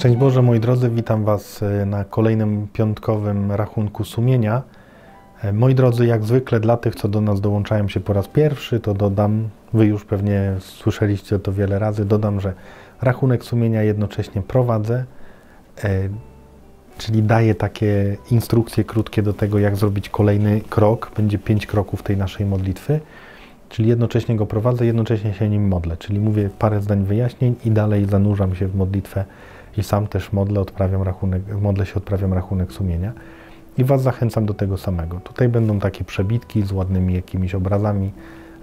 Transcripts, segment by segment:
Szczęść Boże, moi drodzy, witam Was e, na kolejnym piątkowym rachunku sumienia. E, moi drodzy, jak zwykle dla tych, co do nas dołączają się po raz pierwszy, to dodam, Wy już pewnie słyszeliście to wiele razy, dodam, że rachunek sumienia jednocześnie prowadzę, e, czyli daję takie instrukcje krótkie do tego, jak zrobić kolejny krok. Będzie pięć kroków tej naszej modlitwy, czyli jednocześnie go prowadzę, jednocześnie się nim modlę, czyli mówię parę zdań wyjaśnień i dalej zanurzam się w modlitwę i sam też modlę, odprawiam rachunek, modlę się, odprawiam rachunek sumienia. I Was zachęcam do tego samego. Tutaj będą takie przebitki z ładnymi jakimiś obrazami,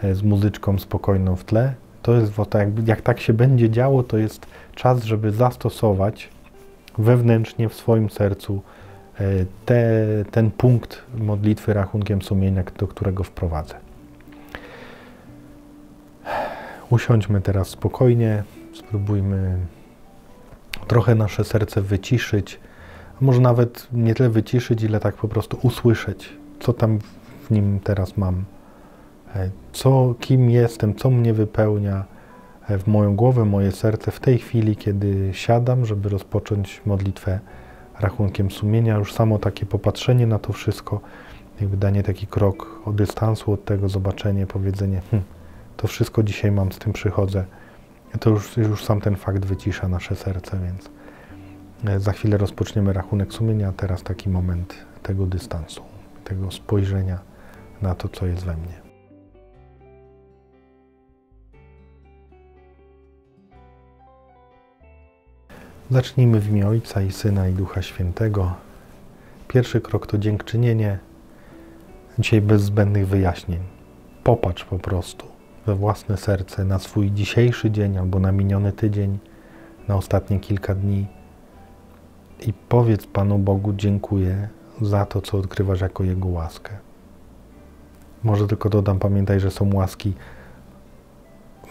e, z muzyczką spokojną w tle. To jest, jak, jak tak się będzie działo, to jest czas, żeby zastosować wewnętrznie w swoim sercu e, te, ten punkt modlitwy rachunkiem sumienia, do którego wprowadzę. Usiądźmy teraz spokojnie, spróbujmy trochę nasze serce wyciszyć, a może nawet nie tyle wyciszyć, ile tak po prostu usłyszeć, co tam w nim teraz mam, e, co, kim jestem, co mnie wypełnia e, w moją głowę, moje serce w tej chwili, kiedy siadam, żeby rozpocząć modlitwę rachunkiem sumienia. Już samo takie popatrzenie na to wszystko, jakby danie taki krok o dystansu od tego, zobaczenie, powiedzenie, hm, to wszystko dzisiaj mam, z tym przychodzę to już, już sam ten fakt wycisza nasze serce, więc e, za chwilę rozpoczniemy rachunek sumienia, teraz taki moment tego dystansu, tego spojrzenia na to, co jest we mnie. Zacznijmy w imię Ojca i Syna i Ducha Świętego. Pierwszy krok to dziękczynienie. Dzisiaj bez zbędnych wyjaśnień. Popatrz po prostu we własne serce na swój dzisiejszy dzień albo na miniony tydzień, na ostatnie kilka dni i powiedz Panu Bogu dziękuję za to, co odkrywasz jako Jego łaskę. Może tylko dodam, pamiętaj, że są łaski,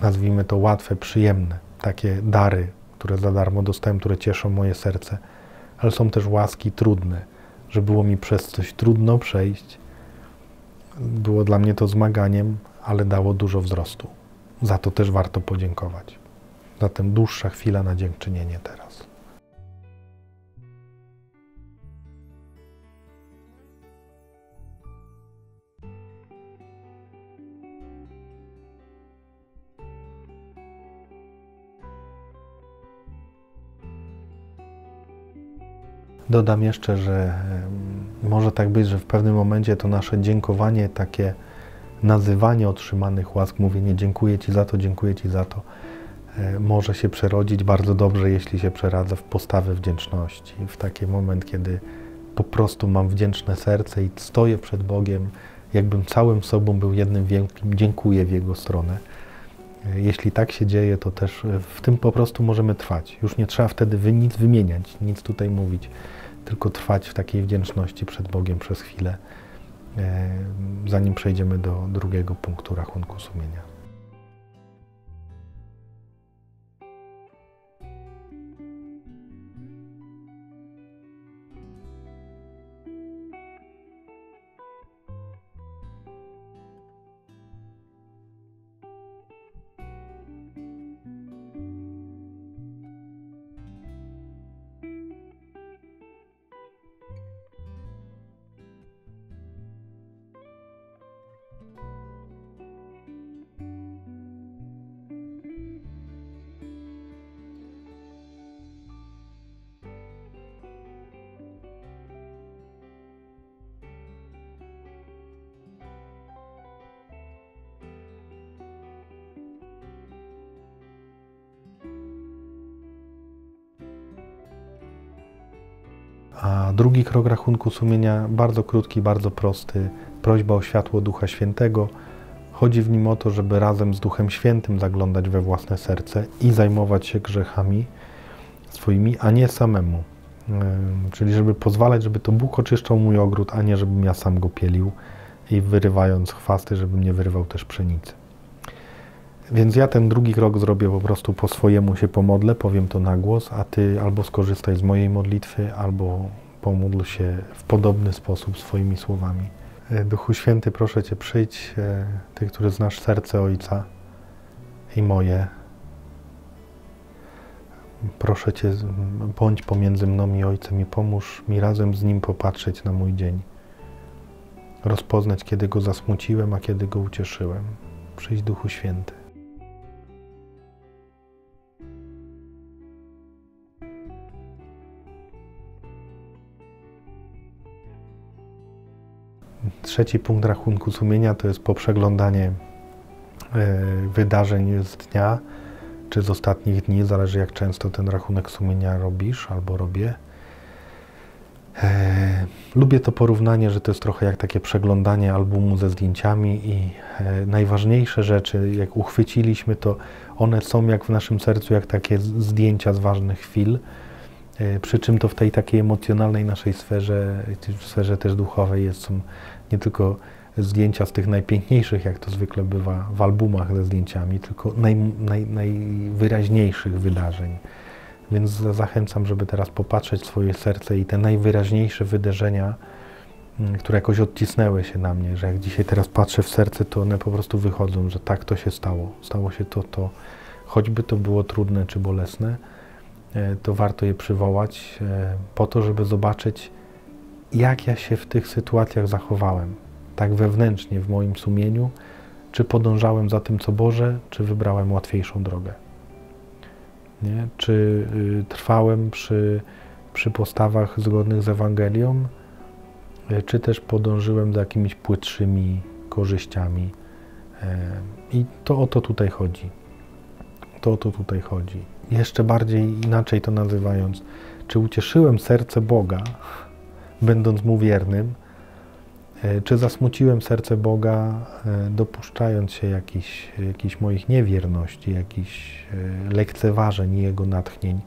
nazwijmy to łatwe, przyjemne, takie dary, które za darmo dostałem, które cieszą moje serce, ale są też łaski trudne, że było mi przez coś trudno przejść. Było dla mnie to zmaganiem, ale dało dużo wzrostu. Za to też warto podziękować. Zatem dłuższa chwila na dziękczynienie teraz. Dodam jeszcze, że może tak być, że w pewnym momencie to nasze dziękowanie takie nazywanie otrzymanych łask, mówienie dziękuję Ci za to, dziękuję Ci za to, e, może się przerodzić bardzo dobrze, jeśli się przeradza w postawę wdzięczności, w taki moment, kiedy po prostu mam wdzięczne serce i stoję przed Bogiem, jakbym całym sobą był jednym wielkim dziękuję w Jego stronę. E, jeśli tak się dzieje, to też e, w tym po prostu możemy trwać. Już nie trzeba wtedy nic wymieniać, nic tutaj mówić, tylko trwać w takiej wdzięczności przed Bogiem przez chwilę. E, zanim przejdziemy do drugiego punktu rachunku sumienia. A drugi krok rachunku sumienia, bardzo krótki, bardzo prosty, prośba o światło Ducha Świętego. Chodzi w nim o to, żeby razem z Duchem Świętym zaglądać we własne serce i zajmować się grzechami swoimi, a nie samemu. Czyli żeby pozwalać, żeby to Bóg oczyszczał mój ogród, a nie żebym ja sam go pielił i wyrywając chwasty, żebym nie wyrywał też pszenicy. Więc ja ten drugi krok zrobię po prostu po swojemu się pomodlę, powiem to na głos, a ty albo skorzystaj z mojej modlitwy, albo pomódl się w podobny sposób swoimi słowami. E, Duchu Święty, proszę Cię, przyjdź, e, Ty, który znasz serce Ojca i moje. Proszę Cię, bądź pomiędzy mną i Ojcem i pomóż mi razem z Nim popatrzeć na mój dzień. Rozpoznać, kiedy Go zasmuciłem, a kiedy Go ucieszyłem. Przyjdź Duchu Święty. Trzeci punkt rachunku sumienia to jest poprzeglądanie e, wydarzeń z dnia czy z ostatnich dni, zależy jak często ten rachunek sumienia robisz albo robię. E, lubię to porównanie, że to jest trochę jak takie przeglądanie albumu ze zdjęciami i e, najważniejsze rzeczy, jak uchwyciliśmy, to one są jak w naszym sercu, jak takie zdjęcia z ważnych chwil. Przy czym to w tej takiej emocjonalnej naszej sferze, w sferze też duchowej jest, są nie tylko zdjęcia z tych najpiękniejszych, jak to zwykle bywa w albumach ze zdjęciami, tylko naj, naj, najwyraźniejszych wydarzeń. Więc zachęcam, żeby teraz popatrzeć w swoje serce i te najwyraźniejsze wydarzenia, mm, które jakoś odcisnęły się na mnie, że jak dzisiaj teraz patrzę w serce, to one po prostu wychodzą, że tak to się stało. Stało się to, to, choćby to było trudne czy bolesne, e, to warto je przywołać e, po to, żeby zobaczyć, jak ja się w tych sytuacjach zachowałem, tak wewnętrznie w moim sumieniu, czy podążałem za tym, co Boże, czy wybrałem łatwiejszą drogę. Nie? Czy y, trwałem przy, przy postawach zgodnych z Ewangelią, y, czy też podążyłem za jakimiś płytszymi korzyściami. Y, I to o to tutaj chodzi. To o to tutaj chodzi. Jeszcze bardziej inaczej to nazywając, czy ucieszyłem serce Boga, będąc mu wiernym, e, czy zasmuciłem serce Boga, e, dopuszczając się jakichś, jakichś moich niewierności, jakichś e, lekceważeń Jego natchnień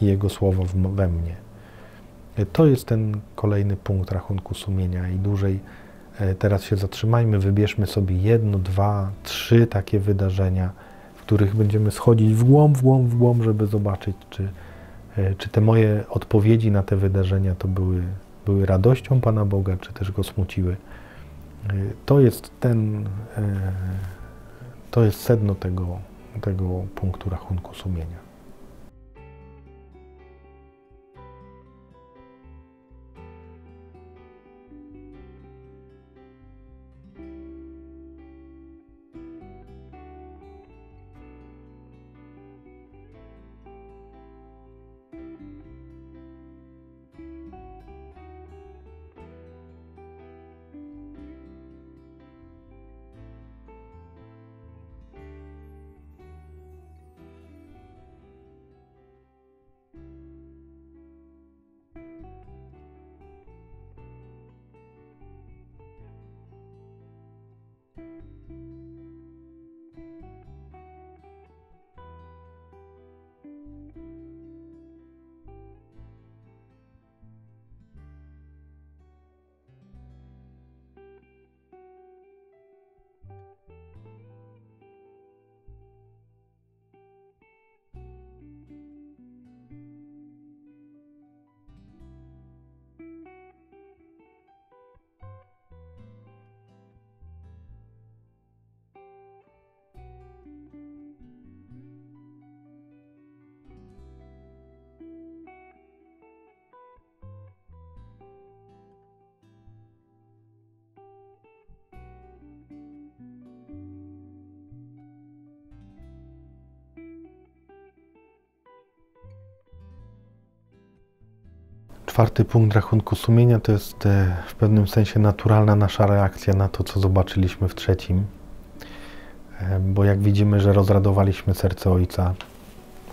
i Jego słowo we mnie. To jest ten kolejny punkt rachunku sumienia i dłużej teraz się zatrzymajmy, wybierzmy sobie jedno, dwa, trzy takie wydarzenia, w których będziemy schodzić w głąb, w głąb, w głąb, żeby zobaczyć, czy, czy te moje odpowiedzi na te wydarzenia to były były radością Pana Boga, czy też go smuciły. Y, to jest ten, y, to jest sedno tego, tego punktu rachunku sumienia. Czwarty punkt rachunku sumienia to jest e, w pewnym sensie naturalna nasza reakcja na to, co zobaczyliśmy w trzecim. E, bo jak widzimy, że rozradowaliśmy serce Ojca,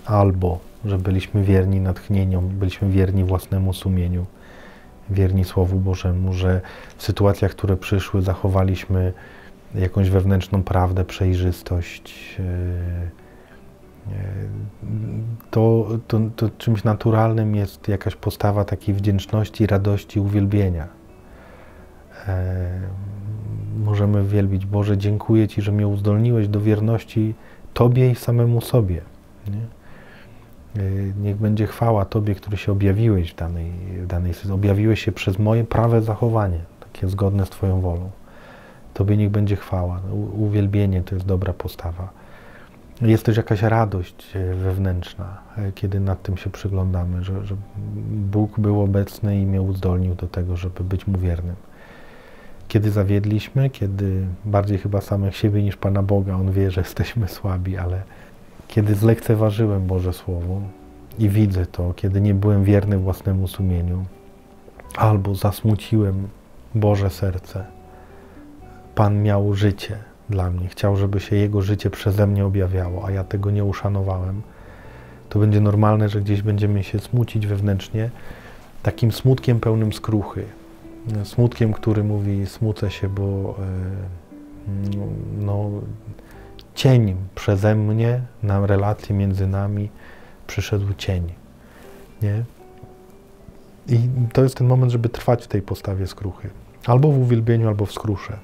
albo że byliśmy wierni natchnieniom, byliśmy wierni własnemu sumieniu, wierni Słowu Bożemu, że w sytuacjach, które przyszły, zachowaliśmy jakąś wewnętrzną prawdę, przejrzystość, e, to, to, to, czymś naturalnym jest jakaś postawa takiej wdzięczności, radości, uwielbienia. E, możemy wielbić Boże, dziękuję Ci, że mnie uzdolniłeś do wierności Tobie i samemu sobie. Nie? E, niech będzie chwała Tobie, który się objawiłeś w danej, w danej sytuacji. Objawiłeś się przez moje prawe zachowanie, takie zgodne z Twoją wolą. Tobie niech będzie chwała. Uwielbienie to jest dobra postawa. Jest też jakaś radość e, wewnętrzna, e, kiedy nad tym się przyglądamy, że, że Bóg był obecny i mnie uzdolnił do tego, żeby być mu wiernym. Kiedy zawiedliśmy, kiedy bardziej chyba samych siebie niż Pana Boga, On wie, że jesteśmy słabi, ale kiedy zlekceważyłem Boże Słowo i widzę to, kiedy nie byłem wierny własnemu sumieniu, albo zasmuciłem Boże serce, Pan miał życie dla mnie, chciał, żeby się Jego życie przeze mnie objawiało, a ja tego nie uszanowałem, to będzie normalne, że gdzieś będziemy się smucić wewnętrznie takim smutkiem pełnym skruchy. Smutkiem, który mówi, smucę się, bo e, no, cień przeze mnie na relacje między nami przyszedł cień. Nie? I to jest ten moment, żeby trwać w tej postawie skruchy. Albo w uwielbieniu, albo w skrusze.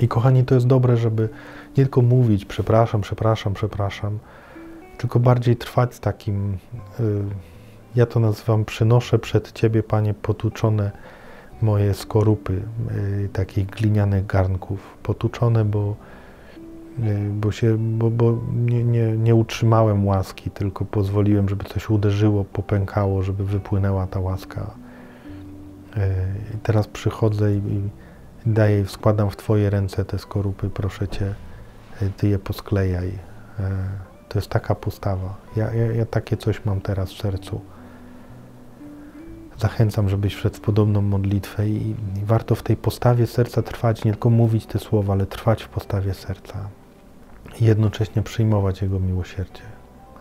I kochani, to jest dobre, żeby nie tylko mówić przepraszam, przepraszam, przepraszam, tylko bardziej trwać z takim, y, ja to nazywam, przynoszę przed Ciebie, Panie, potuczone moje skorupy, y, takich glinianych garnków, potuczone, bo, y, bo, się, bo, bo nie, nie, nie utrzymałem łaski, tylko pozwoliłem, żeby coś uderzyło, popękało, żeby wypłynęła ta łaska. Teraz przychodzę i daję, składam w Twoje ręce te skorupy, proszę Cię, Ty je posklejaj. To jest taka postawa. Ja, ja, ja takie coś mam teraz w sercu. Zachęcam, żebyś wszedł w podobną modlitwę i, i warto w tej postawie serca trwać, nie tylko mówić te słowa, ale trwać w postawie serca i jednocześnie przyjmować Jego miłosierdzie.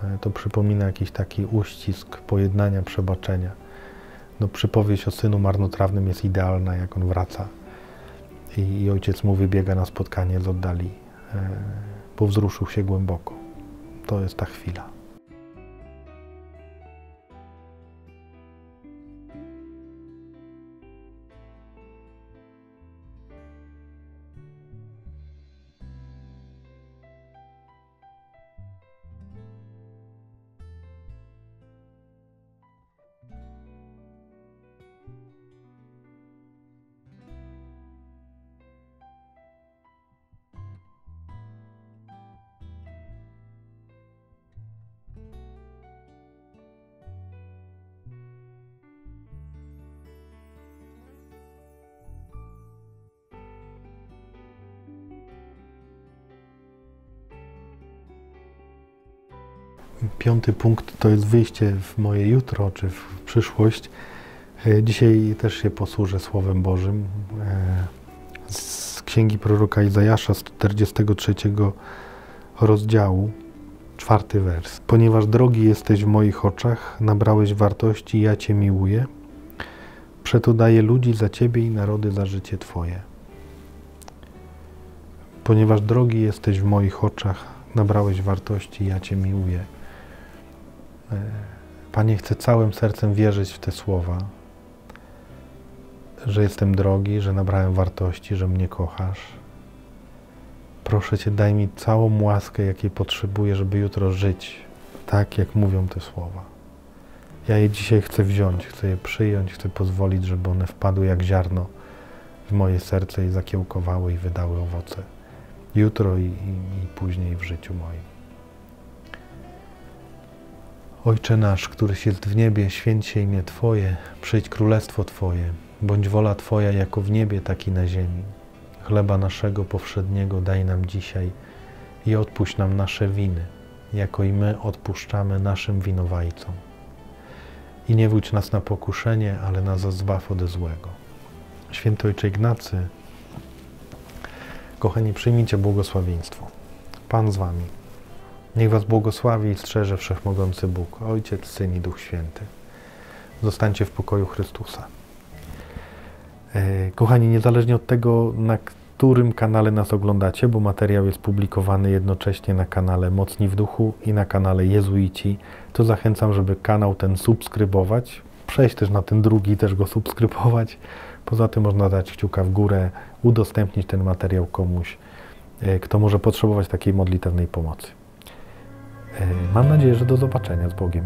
E, to przypomina jakiś taki uścisk pojednania, przebaczenia. No, przypowieść o synu marnotrawnym jest idealna, jak on wraca i, ojciec mu wybiega na spotkanie z oddali, e, bo wzruszył się głęboko. To jest ta chwila. Piąty punkt to jest wyjście w moje jutro, czy w przyszłość. E, dzisiaj też się posłużę Słowem Bożym e, z Księgi Proroka Izajasza z 43 rozdziału, czwarty wers. Ponieważ drogi jesteś w moich oczach, nabrałeś wartości, ja Cię miłuję, przeto daję ludzi za Ciebie i narody za życie Twoje. Ponieważ drogi jesteś w moich oczach, nabrałeś wartości, ja Cię miłuję. E, Panie, chcę całym sercem wierzyć w te słowa, że jestem drogi, że nabrałem wartości, że mnie kochasz. Proszę Cię, daj mi całą łaskę, jakiej potrzebuję, żeby jutro żyć tak, jak mówią te słowa. Ja je dzisiaj chcę wziąć, chcę je przyjąć, chcę pozwolić, żeby one wpadły jak ziarno w moje serce i zakiełkowały i wydały owoce. Jutro i, i, i później w życiu moim. Ojcze nasz, któryś jest w niebie, święć się imię Twoje, przyjdź królestwo Twoje, bądź wola Twoja jako w niebie, tak i na ziemi. Chleba naszego powszedniego daj nam dzisiaj i odpuść nam nasze winy, jako i my odpuszczamy naszym winowajcom. I nie wódź nas na pokuszenie, ale nas zbaw ode złego. Święty Ojcze Ignacy, kochani, przyjmijcie błogosławieństwo. Pan z Wami. Niech Was błogosławi i strzeże Wszechmogący Bóg, Ojciec, Syn i Duch Święty. Zostańcie w pokoju Chrystusa. E, kochani, niezależnie od tego, na którym kanale nas oglądacie, bo materiał jest publikowany jednocześnie na kanale Mocni w Duchu i na kanale Jezuici, to zachęcam, żeby kanał ten subskrybować, przejść też na ten drugi, też go subskrybować. Poza tym można dać kciuka w górę, udostępnić ten materiał komuś, e, kto może potrzebować takiej modlitewnej pomocy. E, mam nadzieję, że do zobaczenia z Bogiem.